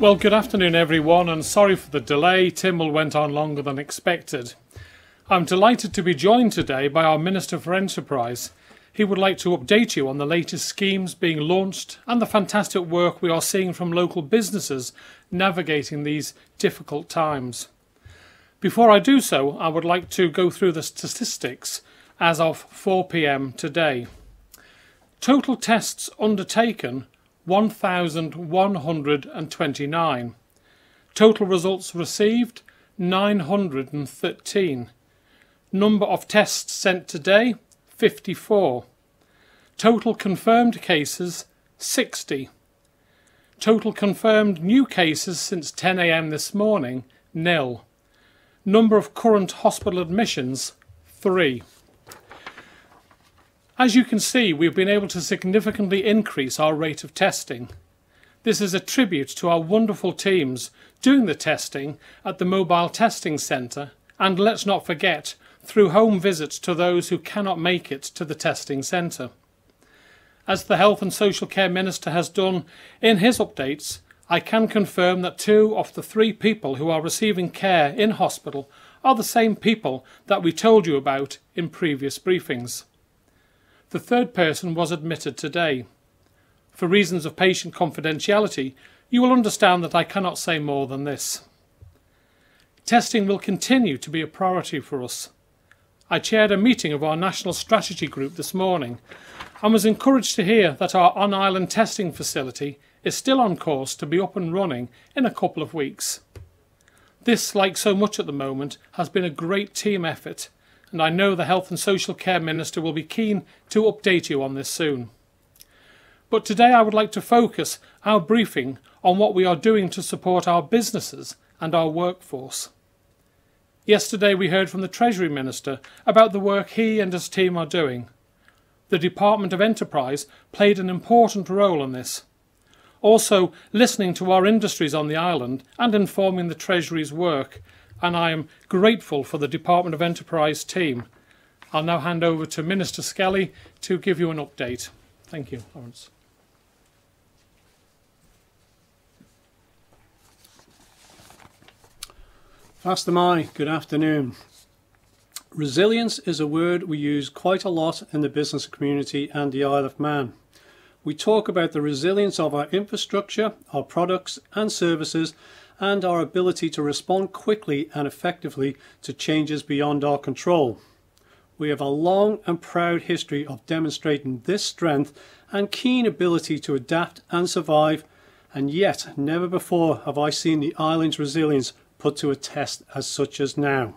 Well, good afternoon, everyone, and sorry for the delay. Tynwald went on longer than expected. I'm delighted to be joined today by our Minister for Enterprise. He would like to update you on the latest schemes being launched and the fantastic work we are seeing from local businesses navigating these difficult times. Before I do so, I would like to go through the statistics as of 4 pm today. Total tests undertaken 1,129. Total results received 913. Number of tests sent today 54. Total confirmed cases 60. Total confirmed new cases since 10am this morning nil. Number of current hospital admissions 3. As you can see, we've been able to significantly increase our rate of testing. This is a tribute to our wonderful teams doing the testing at the Mobile Testing Centre and let's not forget through home visits to those who cannot make it to the testing centre. As the Health and Social Care Minister has done in his updates, I can confirm that two of the three people who are receiving care in hospital are the same people that we told you about in previous briefings. The third person was admitted today. For reasons of patient confidentiality, you will understand that I cannot say more than this. Testing will continue to be a priority for us. I chaired a meeting of our National Strategy Group this morning and was encouraged to hear that our on island testing facility is still on course to be up and running in a couple of weeks. This, like so much at the moment, has been a great team effort and I know the Health and Social Care Minister will be keen to update you on this soon. But today I would like to focus our briefing on what we are doing to support our businesses and our workforce. Yesterday we heard from the Treasury Minister about the work he and his team are doing. The Department of Enterprise played an important role in this. Also, listening to our industries on the island and informing the Treasury's work and I am grateful for the Department of Enterprise team. I'll now hand over to Minister Skelly to give you an update. Thank you, Laurence. Fastyr mie, good afternoon. Resilience is a word we use quite a lot in the business community and the Isle of Man. We talk about the resilience of our infrastructure, our products and services and our ability to respond quickly and effectively to changes beyond our control. We have a long and proud history of demonstrating this strength and keen ability to adapt and survive, and yet never before have I seen the island's resilience put to a test as such as now.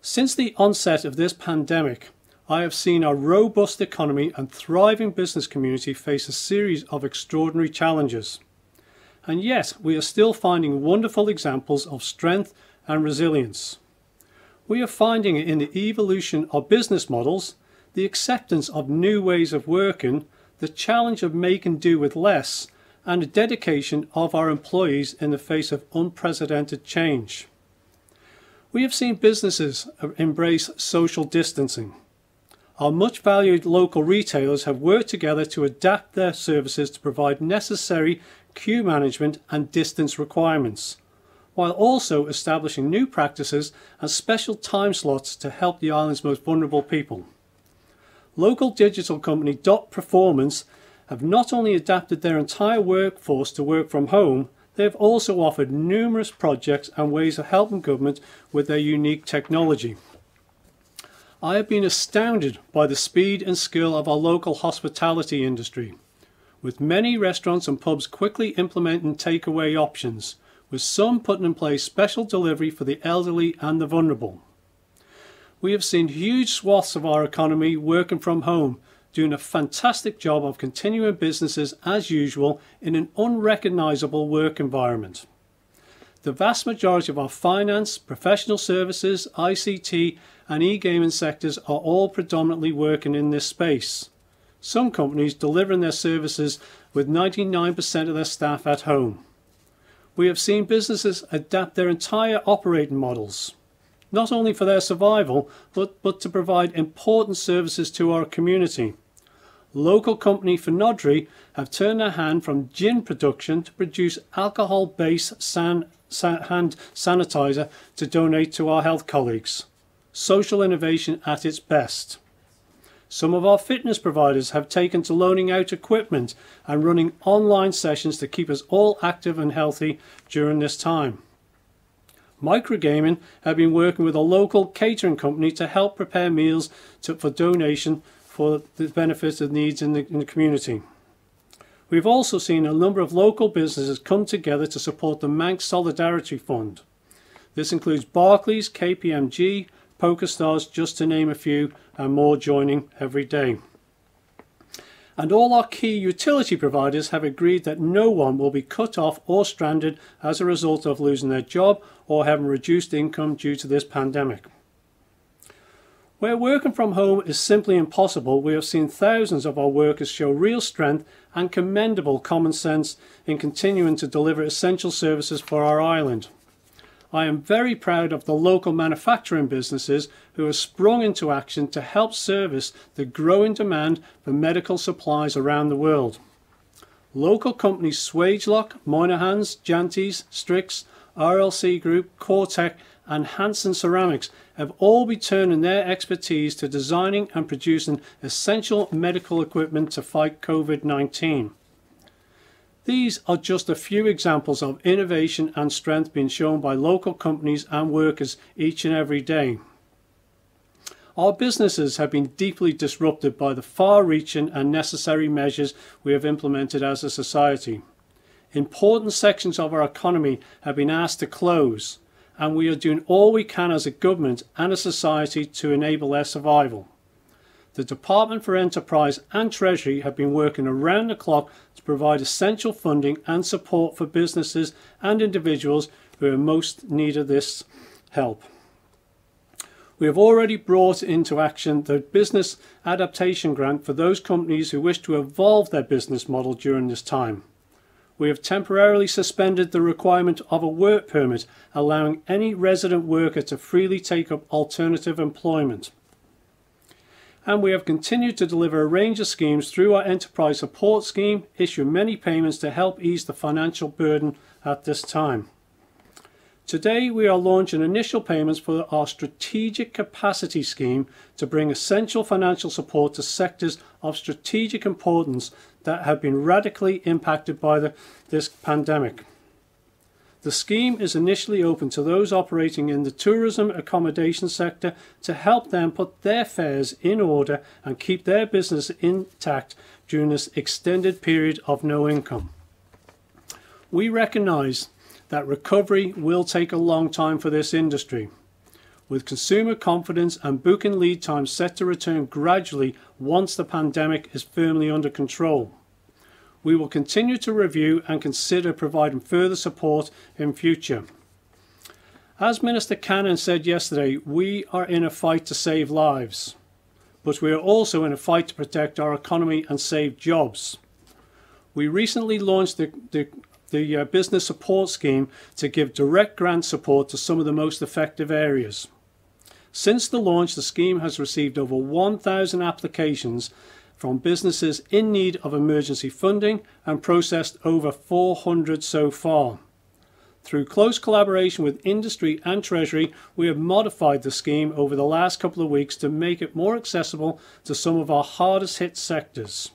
Since the onset of this pandemic, I have seen our robust economy and thriving business community face a series of extraordinary challenges. And yet, we are still finding wonderful examples of strength and resilience. We are finding it in the evolution of business models, the acceptance of new ways of working, the challenge of making do with less, and the dedication of our employees in the face of unprecedented change. We have seen businesses embrace social distancing. Our much valued local retailers have worked together to adapt their services to provide necessary queue management and distance requirements, while also establishing new practices and special time slots to help the island's most vulnerable people. Local digital company Dot Performance have not only adapted their entire workforce to work from home, they have also offered numerous projects and ways of helping government with their unique technology. I have been astounded by the speed and skill of our local hospitality industry with many restaurants and pubs quickly implementing takeaway options, with some putting in place special delivery for the elderly and the vulnerable. We have seen huge swaths of our economy working from home, doing a fantastic job of continuing businesses as usual in an unrecognisable work environment. The vast majority of our finance, professional services, ICT and e-gaming sectors are all predominantly working in this space some companies delivering their services with 99% of their staff at home. We have seen businesses adapt their entire operating models, not only for their survival, but, but to provide important services to our community. local company Fynoderee have turned their hand from gin production to produce alcohol-based san, san, hand sanitizer to donate to our health colleagues. Social innovation at its best. Some of our fitness providers have taken to loaning out equipment and running online sessions to keep us all active and healthy during this time. Microgaming have been working with a local catering company to help prepare meals to, for donation for the benefit of needs in the, in the community. We've also seen a number of local businesses come together to support the Manx Solidarity Fund. This includes Barclays, KPMG, PokerStars, just to name a few, and more joining every day. And all our key utility providers have agreed that no one will be cut off or stranded as a result of losing their job or having reduced income due to this pandemic. Where working from home is simply impossible, we have seen thousands of our workers show real strength and commendable common sense in continuing to deliver essential services for our island. I am very proud of the local manufacturing businesses who have sprung into action to help service the growing demand for medical supplies around the world. Local companies Swagelok, Moynahans, Janties, Strix, RLC Group, Cortec and Hanson Ceramics have all been turning their expertise to designing and producing essential medical equipment to fight COVID-19. These are just a few examples of innovation and strength being shown by local companies and workers each and every day. Our businesses have been deeply disrupted by the far-reaching and necessary measures we have implemented as a society. Important sections of our economy have been asked to close and we are doing all we can as a government and a society to enable their survival. The Department for Enterprise and Treasury have been working around the clock to provide essential funding and support for businesses and individuals who are most need of this help. We have already brought into action the Business Adaptation Grant for those companies who wish to evolve their business model during this time. We have temporarily suspended the requirement of a work permit, allowing any resident worker to freely take up alternative employment and we have continued to deliver a range of schemes through our enterprise support scheme, issue many payments to help ease the financial burden at this time. Today we are launching initial payments for our strategic capacity scheme to bring essential financial support to sectors of strategic importance that have been radically impacted by the, this pandemic. The scheme is initially open to those operating in the tourism accommodation sector to help them put their fares in order and keep their business intact during this extended period of no income. We recognise that recovery will take a long time for this industry. With consumer confidence and booking lead times set to return gradually once the pandemic is firmly under control we will continue to review and consider providing further support in future. As Minister Cannan said yesterday, we are in a fight to save lives, but we are also in a fight to protect our economy and save jobs. We recently launched the, the, the uh, business support scheme to give direct grant support to some of the most effective areas. Since the launch, the scheme has received over 1,000 applications from businesses in need of emergency funding and processed over 400 so far. Through close collaboration with industry and Treasury, we have modified the scheme over the last couple of weeks to make it more accessible to some of our hardest hit sectors.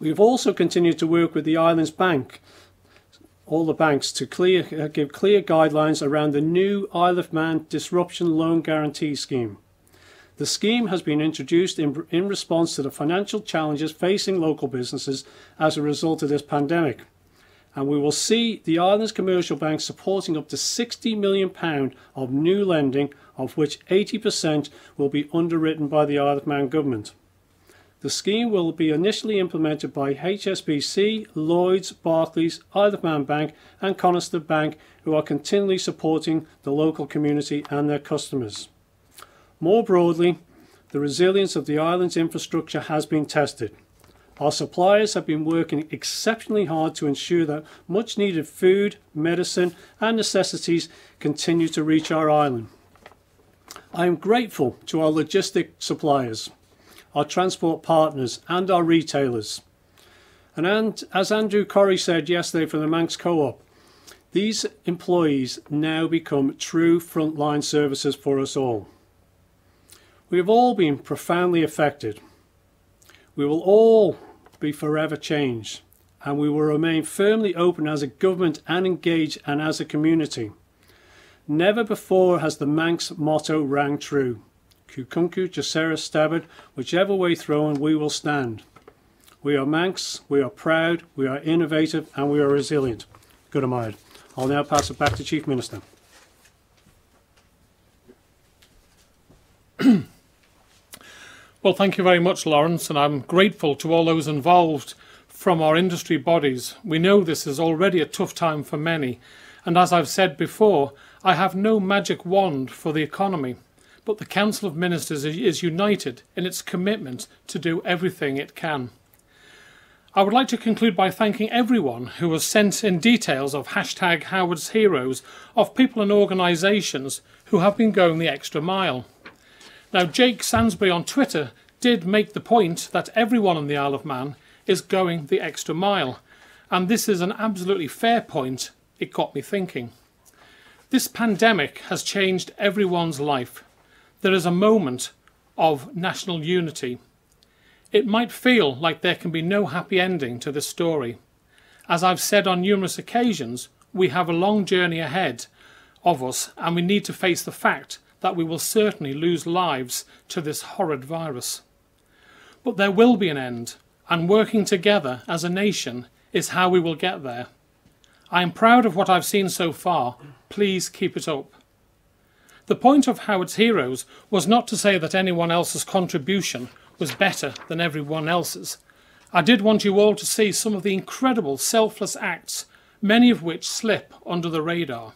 We have also continued to work with the Islands Bank, all the banks, to clear, uh, give clear guidelines around the new Isle of Man Disruption Loan Guarantee Scheme. The scheme has been introduced in, in response to the financial challenges facing local businesses as a result of this pandemic. And we will see the Islands Commercial Bank supporting up to £60 million of new lending, of which 80% will be underwritten by the Isle of Man Government. The scheme will be initially implemented by HSBC, Lloyds, Barclays, Isle of Man Bank and Conister Bank who are continually supporting the local community and their customers. More broadly, the resilience of the island's infrastructure has been tested. Our suppliers have been working exceptionally hard to ensure that much needed food, medicine and necessities continue to reach our island. I am grateful to our logistic suppliers. our transport partners and our retailers. And, and as Andrew Corrie said yesterday from the Manx Co-op, these employees now become true frontline services for us all. We have all been profoundly affected. We will all be forever changed, and we will remain firmly open as a government and engaged and as a community. Never before has the Manx motto rang true. Quocunque, Jeceris, Stabit, whichever way thrown, we will stand. We are Manx, we are proud, we are innovative, and we are resilient. Good amide. I'll now pass it back to Chief Minister. well, thank you very much, Laurence, and I'm grateful to all those involved from our industry bodies. We know this is already a tough time for many, and as I've said before, I have no magic wand for the economy, but the Council of Ministers is united in its commitment to do everything it can. I would like to conclude by thanking everyone who has sent in details of hashtag Howard's Heroes of people and organisations who have been going the extra mile. Now, Jake Sansbury on Twitter did make the point that everyone on the Isle of Man is going the extra mile, and this is an absolutely fair point. It got me thinking. This pandemic has changed everyone's life. There is a moment of national unity it might feel like there can be no happy ending to this story. As I've said on numerous occasions, we have a long journey ahead of us and we need to face the fact that we will certainly lose lives to this horrid virus. But there will be an end, and working together as a nation is how we will get there. I am proud of what I've seen so far. Please keep it up. The point of Howard's Heroes was not to say that anyone else's contribution was better than everyone else's. I did want you all to see some of the incredible selfless acts, many of which slip under the radar.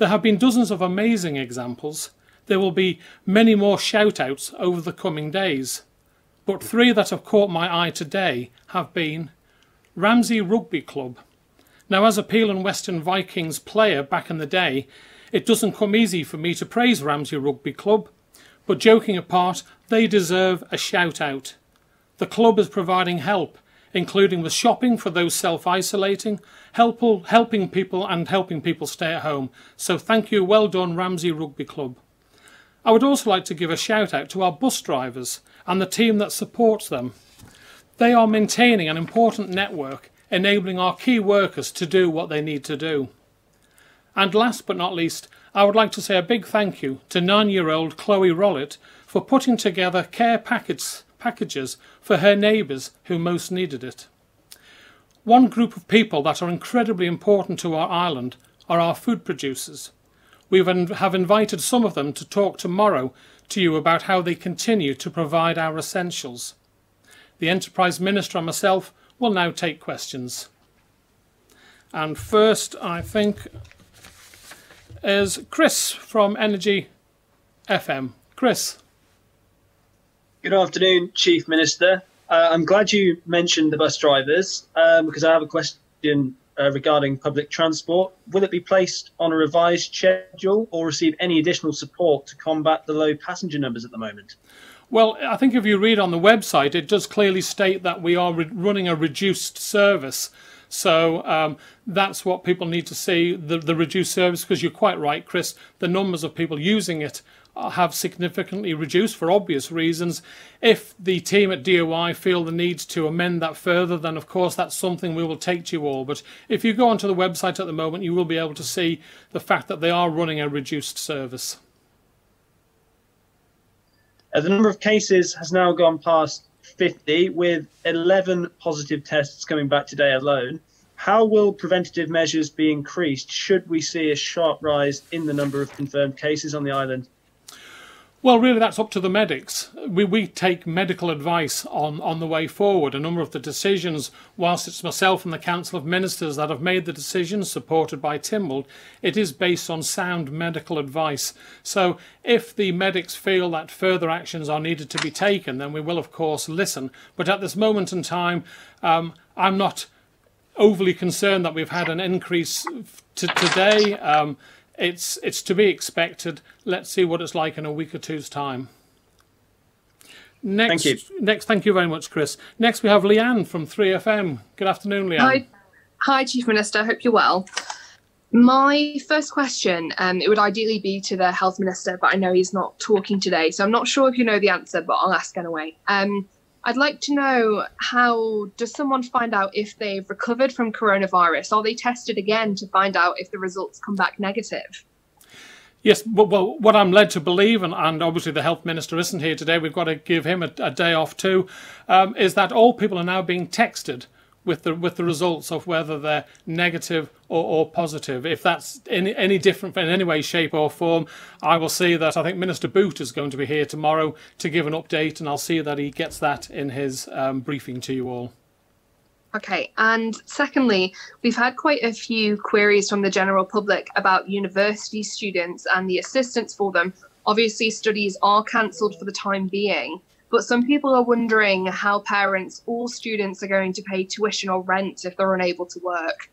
There have been dozens of amazing examples. There will be many more shout outs over the coming days. But three that have caught my eye today have been Ramsey Rugby Club. Now, as a Peel and Western Vikings player back in the day, it doesn't come easy for me to praise Ramsey Rugby Club but joking apart, they deserve a shout out. The club is providing help, including with shopping for those self isolating, help, helping people, and helping people stay at home. So thank you, well done, Ramsey Rugby Club. I would also like to give a shout out to our bus drivers and the team that supports them. They are maintaining an important network, enabling our key workers to do what they need to do. And last but not least, I would like to say a big thank you to nine-year-old Chloe Rollitt for putting together care packets, packages for her neighbours who most needed it. One group of people that are incredibly important to our island are our food producers. We have invited some of them to talk tomorrow to you about how they continue to provide our essentials. The Enterprise Minister and myself will now take questions. And first, I think is Chris from Energy FM. Chris. Good afternoon, Chief Minister. Uh, I'm glad you mentioned the bus drivers um, because I have a question uh, regarding public transport. Will it be placed on a revised schedule or receive any additional support to combat the low passenger numbers at the moment? Well, I think if you read on the website, it does clearly state that we are running a reduced service. So um, that's what people need to see the, the reduced service because you're quite right, Chris. The numbers of people using it have significantly reduced for obvious reasons. If the team at DOI feel the need to amend that further, then of course that's something we will take to you all. But if you go onto the website at the moment, you will be able to see the fact that they are running a reduced service. Uh, the number of cases has now gone past 50 with 11 positive tests coming back today alone. How will preventative measures be increased should we see a sharp rise in the number of confirmed cases on the island? Well, really, that's up to the medics. We, we take medical advice on, on the way forward. A number of the decisions, whilst it's myself and the Council of Ministers that have made the decisions, supported by Tynwald, it is based on sound medical advice. So, if the medics feel that further actions are needed to be taken, then we will, of course, listen. But at this moment in time, um, I'm not overly concerned that we've had an increase to today. Um, it's it's to be expected. Let's see what it's like in a week or two's time. Next, Thank you. Next, thank you very much, Chris. Next, we have Leanne from 3FM. Good afternoon, Leanne. Hi, hi, Chief Minister. Hope you're well. My first question, um, it would ideally be to the Health Minister, but I know he's not talking today, so I'm not sure if you know the answer, but I'll ask anyway. Um, I'd like to know how does someone find out if they've recovered from coronavirus? Are they tested again to find out if the results come back negative? Yes, well, what I'm led to believe, and, and obviously the health minister isn't here today, we've got to give him a, a day off too, um, is that all people are now being texted with the with the results of whether they're negative or, or positive. If that's any any different in any way, shape or form, I will see that. I think Minister Boot is going to be here tomorrow to give an update, and I'll see that he gets that in his um, briefing to you all. Okay, and secondly, we've had quite a few queries from the general public about university students and the assistance for them. Obviously, studies are cancelled for the time being, but some people are wondering how parents or students are going to pay tuition or rent if they're unable to work.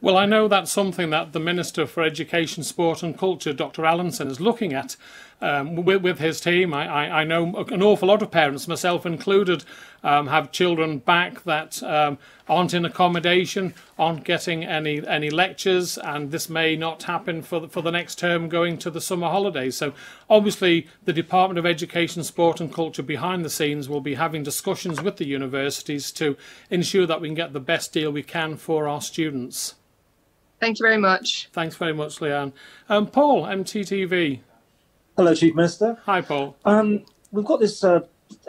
Well, I know that's something that the Minister for Education, Sport and Culture, Dr. Allinson, is looking at um, with, with, his team. I, I, I, know an awful lot of parents, myself included, um, have children back that um, aren't in accommodation, aren't getting any any lectures, and this may not happen for the, for the next term going to the summer holidays. So, obviously, the Department of Education, Sport and Culture behind the scenes will be having discussions with the universities to ensure that we can get the best deal we can for our students. Thank you very much. Thanks very much, Leanne. Um, Paul, MTTV. Hello, Chief Minister. Hi, Paul. Um, we've got this uh,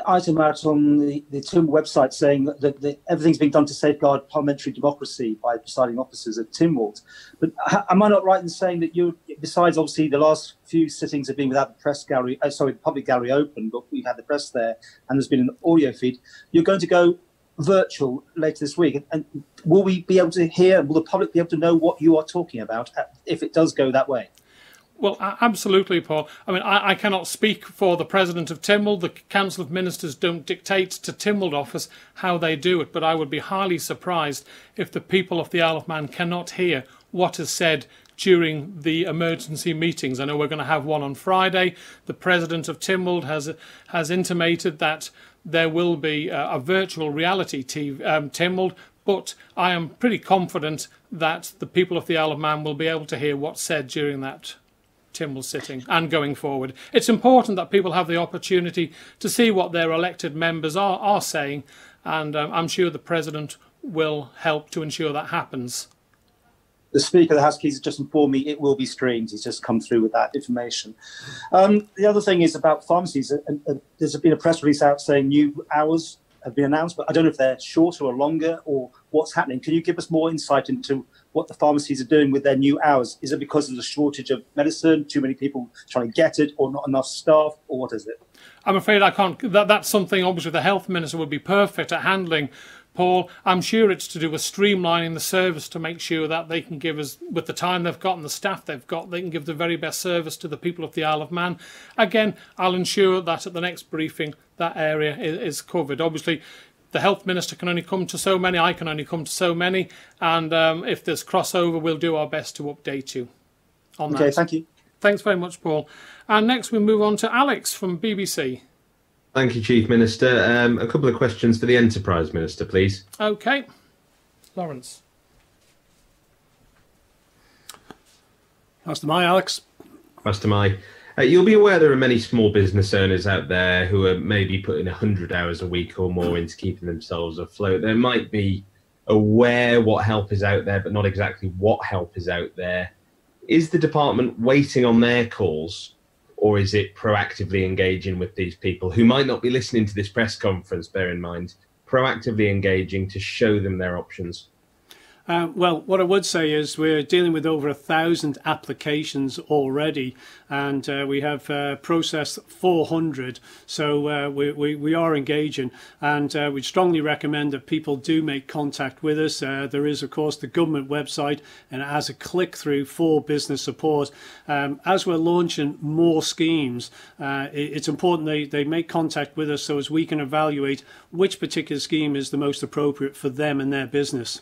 item out on the, the TIM website saying that, that, that, everything's being done to safeguard parliamentary democracy by presiding officers at Tynwald. But am I not right in saying that you, besides obviously the last few sittings have been without the press gallery, uh, sorry, the public gallery open, but we've had the press there and there's been an audio feed, you're going to go virtual later this week. And will we be able to hear, will the public be able to know what you are talking about if it does go that way? Well, absolutely, Paul. I mean, I, I, cannot speak for the president of Tynwald. The Council of Ministers don't dictate to Tynwald office how they do it, but I would be highly surprised if the people of the Isle of Man cannot hear what is said during the emergency meetings. I know we're going to have one on Friday. The president of Tynwald has has intimated that there will be a, a virtual reality TV, um, but I am pretty confident that the people of the Isle of Man will be able to hear what's said during that Tynwald sitting and going forward. It's important that people have the opportunity to see what their elected members are, are saying, and um, I'm sure the President will help to ensure that happens the Speaker of the House has just informed me it will be streamed. He's just come through with that information. Um, the other thing is about pharmacies. Uh, uh, there's been a press release out saying new hours have been announced, but I don't know if they're shorter or longer or what's happening. Can you give us more insight into what the pharmacies are doing with their new hours? Is it because of the shortage of medicine, too many people trying to get it, or not enough staff, or what is it? I'm afraid I can't. That, that's something obviously the health minister would be perfect at handling. Paul, I'm sure it's to do with streamlining the service to make sure that they can give us, with the time they've got and the staff they've got, they can give the very best service to the people of the Isle of Man. Again, I'll ensure that at the next briefing that area is, is covered. Obviously, the health minister can only come to so many, I can only come to so many, and um, if there's crossover, we'll do our best to update you on okay, that. Okay, thank you. Thanks very much, Paul. And next we move on to Alex from BBC. Thank you, Chief Minister. Um, a couple of questions for the Enterprise Minister, please. Okay. Laurence. Master Mai, Alex. Master Mai. Uh, you'll be aware there are many small business owners out there who are maybe putting 100 hours a week or more into keeping themselves afloat. They might be aware what help is out there, but not exactly what help is out there. Is the department waiting on their calls or is it proactively engaging with these people who might not be listening to this press conference? Bear in mind, proactively engaging to show them their options. Uh, well, what I would say is we're dealing with over a thousand applications already, and uh, we have uh, processed 400. So uh, we, we, we, are engaging, and uh, we strongly recommend that people do make contact with us. Uh, there is, of course, the government website, and it has a click through for business support. Um, as we're launching more schemes, it, it's important they, they make contact with us so as we can evaluate which particular scheme is the most appropriate for them and their business.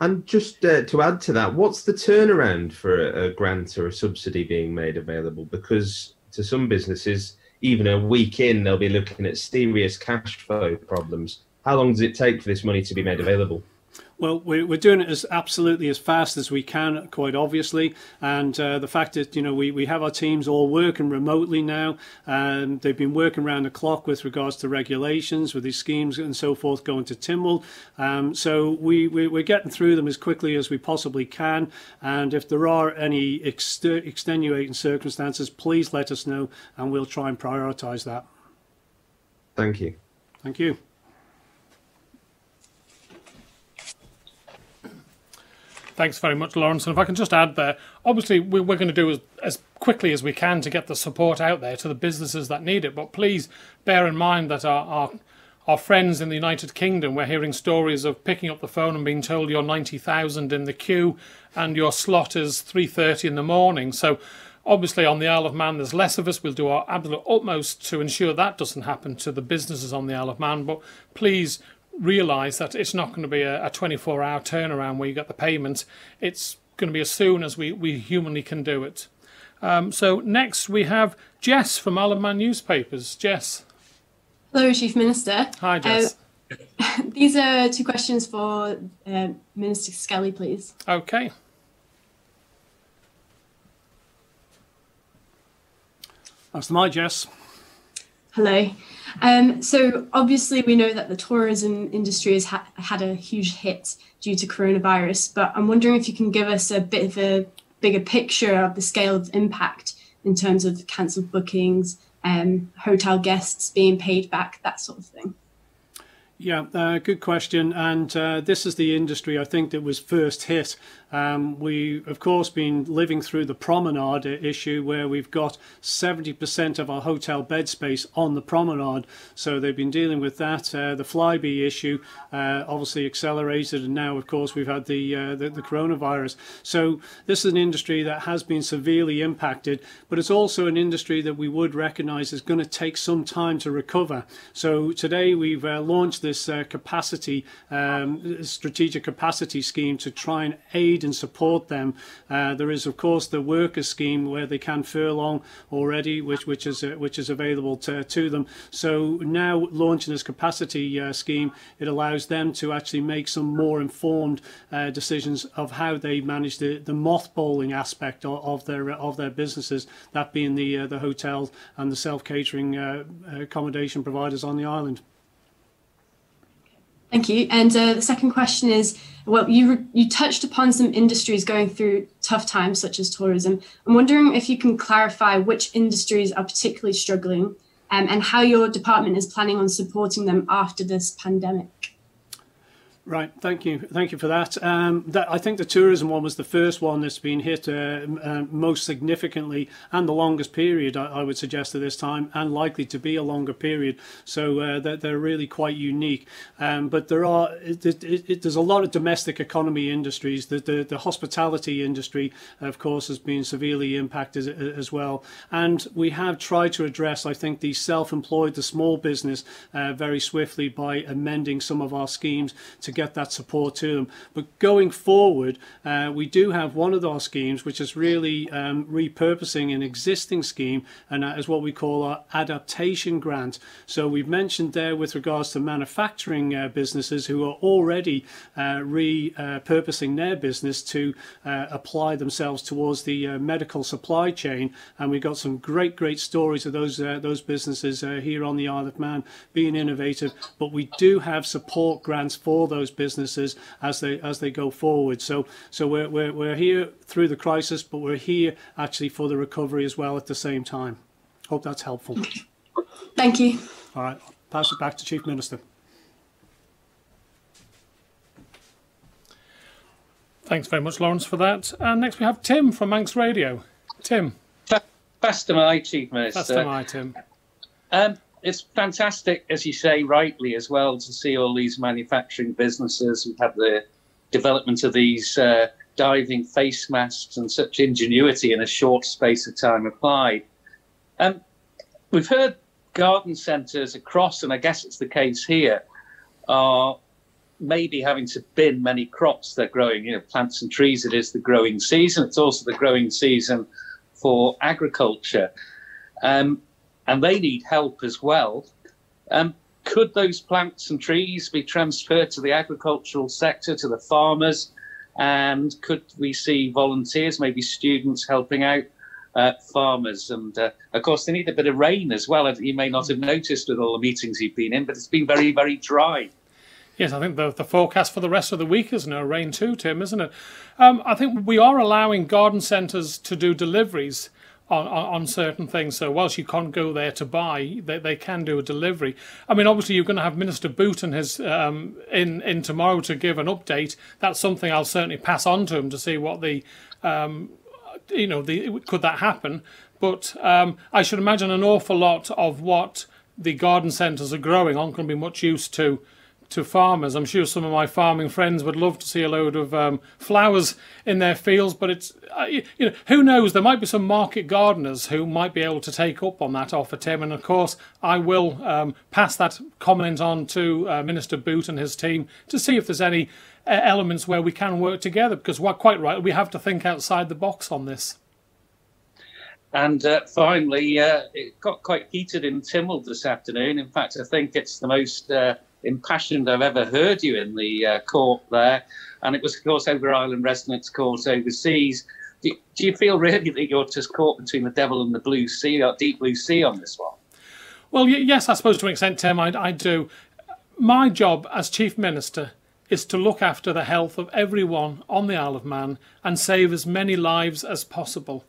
And just uh, to add to that, what's the turnaround for a, a, grant or a subsidy being made available? Because to some businesses, even a week in, they'll be looking at serious cash flow problems. How long does it take for this money to be made available? Well, we're doing it as absolutely as fast as we can, quite obviously. And uh, the fact that you know we, we have our teams all working remotely now, and they've been working around the clock with regards to regulations, with these schemes and so forth, going to Tynwald. Um, so we, we are getting through them as quickly as we possibly can. And if there are any extenuating circumstances, please let us know, and we'll try and prioritise that. Thank you. Thank you. Thanks very much, Laurence. And if I can just add there, obviously we're, going to do as, as quickly as we can to get the support out there to the businesses that need it. But please bear in mind that our, our our friends in the United Kingdom, we're hearing stories of picking up the phone and being told you're 90,000 in the queue and your slot is 3.30 in the morning. So obviously on the Isle of Man, there's less of us. We'll do our absolute utmost to ensure that doesn't happen to the businesses on the Isle of Man. But please realise that it's not going to be a, a 24 hour turnaround where you get the payment. It's going to be as soon as we, we humanly can do it. Um, so next we have Jess from Isle of Man Newspapers. Jess. Hello, Chief Minister. Hi, Jess. Uh, these are two questions for uh, Minister Skelly, please. Okay. That's my Jess. Hello. Um, so obviously we know that the tourism industry has ha- had a huge hit due to coronavirus, but I'm wondering if you can give us a bit of a bigger picture of the scale of impact in terms of cancelled bookings, um, hotel guests being paid back, that sort of thing. Yeah, uh, good question. And uh, this is the industry I think that was first hit um, we, of course, been living through the promenade issue where we've got 70% of our hotel bed space on the promenade. So they've been dealing with that. Uh, the Flybe issue uh, obviously accelerated, and now, of course, we've had the, uh, the, the coronavirus. So this is an industry that has been severely impacted, but it's also an industry that we would recognise is going to take some time to recover. So today we've uh, launched this uh, capacity um, strategic capacity scheme to try and aid and support them. Uh, there is, of course, the worker scheme where they can furlong already, which which is uh, which is available to, to them. So now launching this capacity uh, scheme, it allows them to actually make some more informed uh, decisions of how they manage the, the mothballing aspect of, of their of their businesses. That being the uh, the hotels and the self catering uh, accommodation providers on the island. Thank you. And uh, the second question is, well, you you touched upon some industries going through tough times, such as tourism. I'm wondering if you can clarify which industries are particularly struggling, um, and how your department is planning on supporting them after this pandemic. Right, thank you, thank you for that. Um, that I think the tourism one was the first one that's been hit uh, uh, most significantly and the longest period. I, I, would suggest at this time, and likely to be a longer period. So uh, they're, they're, really quite unique. Um, but there are it, it, it, there's a lot of domestic economy industries. The, the, the hospitality industry, of course, has been severely impacted as well. And we have tried to address, I think, the self-employed, the small business, uh, very swiftly by amending some of our schemes to get that support to them. But going forward, uh, we do have one of those schemes, which is really um, repurposing an existing scheme, and that is what we call our adaptation grant. So we've mentioned there with regards to manufacturing uh, businesses who are already uh, repurposing their business to uh, apply themselves towards the uh, medical supply chain, and we've got some great, great stories of those uh, those businesses here on the Isle of Man being innovative. But we do have support grants for those those businesses as they as they go forward. So so we're we're, we're here through the crisis, but we're here actually for the recovery as well at the same time. Hope that's helpful. Thank you. All right, I'll pass it back to Chief Minister. Thanks very much, Laurence, for that. And next we have Tim from Manx Radio. Tim. Fast am I, Chief Minister. Fast am I, Tim. Um, it's fantastic, as you say rightly as well, to see all these manufacturing businesses who have the development of these uh, diving face masks and such ingenuity in a short space of time applied. Um, we've heard garden centres across, and I guess it's the case here, are maybe having to bin many crops they're growing, you know, plants and trees. It is the growing season. It's also the growing season for agriculture. Um, and they need help as well. Um, could those plants and trees be transferred to the agricultural sector, to the farmers? And could we see volunteers, maybe students, helping out uh, farmers? And uh, of course, they need a bit of rain as well. You may not have noticed with all the meetings you've been in, but it's been very, very dry. Yes, I think the, the forecast for the rest of the week is no rain too, Tim, isn't it? Um, I think we are allowing garden centres to do deliveries on, on, certain things. So whilst you can't go there to buy, they, they can do a delivery. I mean, obviously you're going to have Minister Boot and his um, in in tomorrow to give an update. That's something I'll certainly pass on to him to see what the um, you know the could that happen. But um, I should imagine an awful lot of what the garden centres are growing aren't going to be much use to to farmers. I'm sure some of my farming friends would love to see a load of um, flowers in their fields, but it's uh, you know who knows. There might be some market gardeners who might be able to take up on that offer, Tim. And of course, I will um, pass that comment on to uh, Minister Boot and his team to see if there's any uh, elements where we can work together. Because quite right, we have to think outside the box on this. And uh, finally, uh, it got quite heated in Tynwald this afternoon. In fact, I think it's the most uh, impassioned I've ever heard you in the uh, court there. And it was, of course, over Ireland residents' court overseas. Do, do, you feel really that you're just caught between the devil and the blue sea, or deep blue sea on this one? Well, yes, I suppose to an extent, Tim, I, I do. My job as Chief Minister is to look after the health of everyone on the Isle of Man and save as many lives as possible.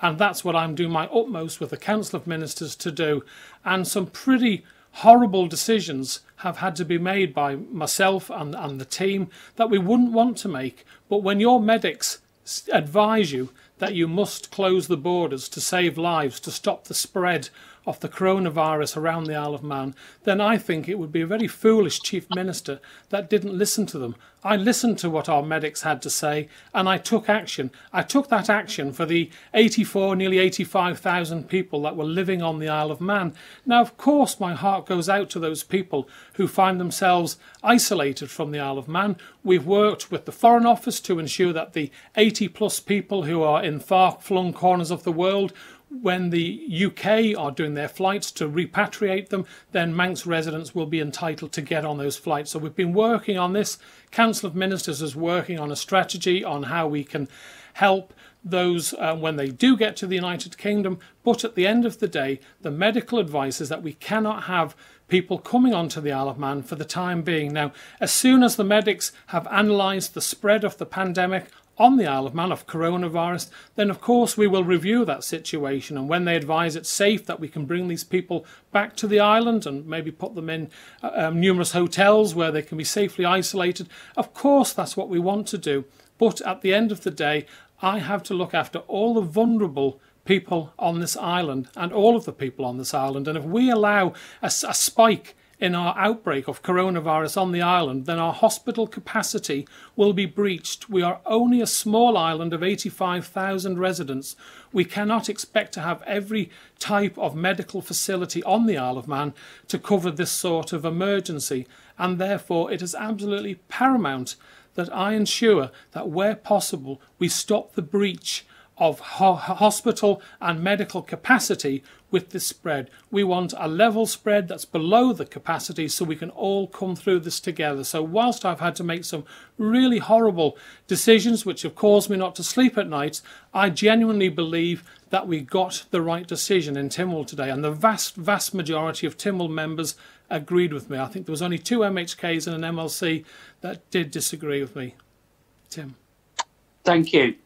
And that's what I'm doing my utmost with the Council of Ministers to do. And some pretty horrible decisions have had to be made by myself and, and the team that we wouldn't want to make. But when your medics advise you that you must close the borders to save lives, to stop the spread of the coronavirus around the Isle of Man, then I think it would be a very foolish Chief Minister that didn't listen to them. I listened to what our medics had to say and I took action. I took that action for the 84, nearly 85,000 people that were living on the Isle of Man. Now, of course, my heart goes out to those people who find themselves isolated from the Isle of Man. We've worked with the Foreign Office to ensure that the 80 plus people who are in far flung corners of the world when the UK are doing their flights to repatriate them, then Manx residents will be entitled to get on those flights. So we've been working on this. Council of Ministers is working on a strategy on how we can help those uh, when they do get to the United Kingdom. But at the end of the day, the medical advice is that we cannot have people coming onto the Isle of Man for the time being. Now, as soon as the medics have analysed the spread of the pandemic on the Isle of Man of coronavirus, then of course we will review that situation. And when they advise it's safe that we can bring these people back to the island and maybe put them in uh, um, numerous hotels where they can be safely isolated, of course that's what we want to do. But at the end of the day, I have to look after all the vulnerable people on this island and all of the people on this island. And if we allow a, a spike in our outbreak of coronavirus on the island, then our hospital capacity will be breached. We are only a small island of 85,000 residents. We cannot expect to have every type of medical facility on the Isle of Man to cover this sort of emergency, and therefore it is absolutely paramount that I ensure that where possible we stop the breach of ho hospital and medical capacity with this spread. We want a level spread that's below the capacity so we can all come through this together. So whilst I've had to make some really horrible decisions which have caused me not to sleep at night, I genuinely believe that we got the right decision in Tynwald today and the vast, vast majority of Tynwald members agreed with me. I think there was only two MHKs and an MLC that did disagree with me. Tim. Thank you.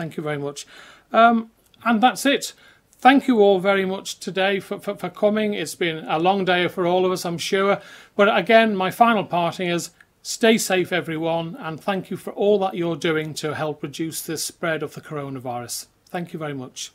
Thank you very much. Um, and that's it. Thank you all very much today for, for, for coming. It's been a long day for all of us, I'm sure. But again, my final parting is stay safe, everyone, and thank you for all that you're doing to help reduce the spread of the coronavirus. Thank you very much.